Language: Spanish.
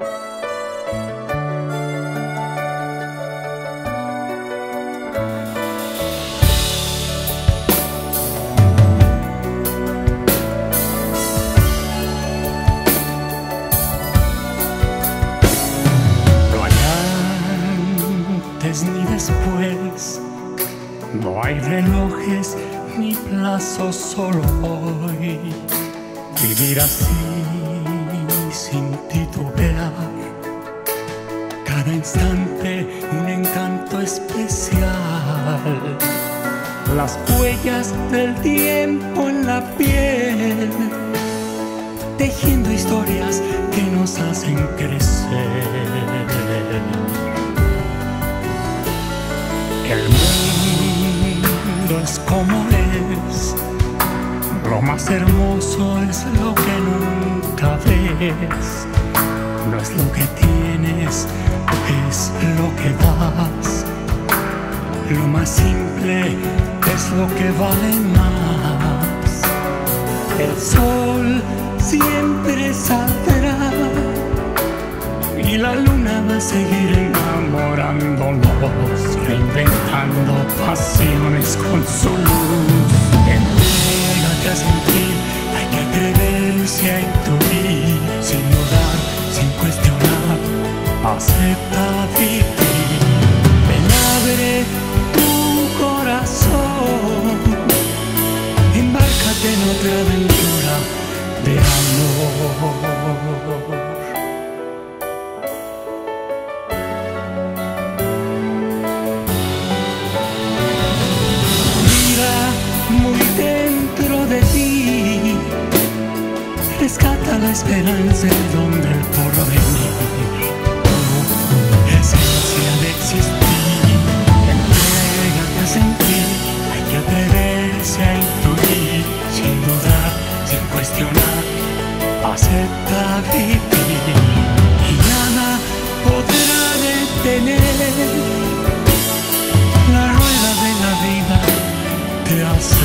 No hay antes ni después. No hay relojes ni plazos, solo hoy. Vivir así sin ti Instante un encanto especial. Las huellas del tiempo en la piel. Tejiendo historias que nos hacen crecer. El mundo es como es. Lo más hermoso es lo que nunca ves. No es lo que tienes, es lo que das. Lo más simple es lo que vale más. El sol siempre saldrá y la luna va a seguir enamorándonos, reinventando pasiones con su Ven, abre tu corazón, embárcate en otra aventura de amor. Mira muy dentro de ti, rescata la esperanza, el don del porvenir. acepta vivir y nada podrá detener la rueda de la vida. Te hace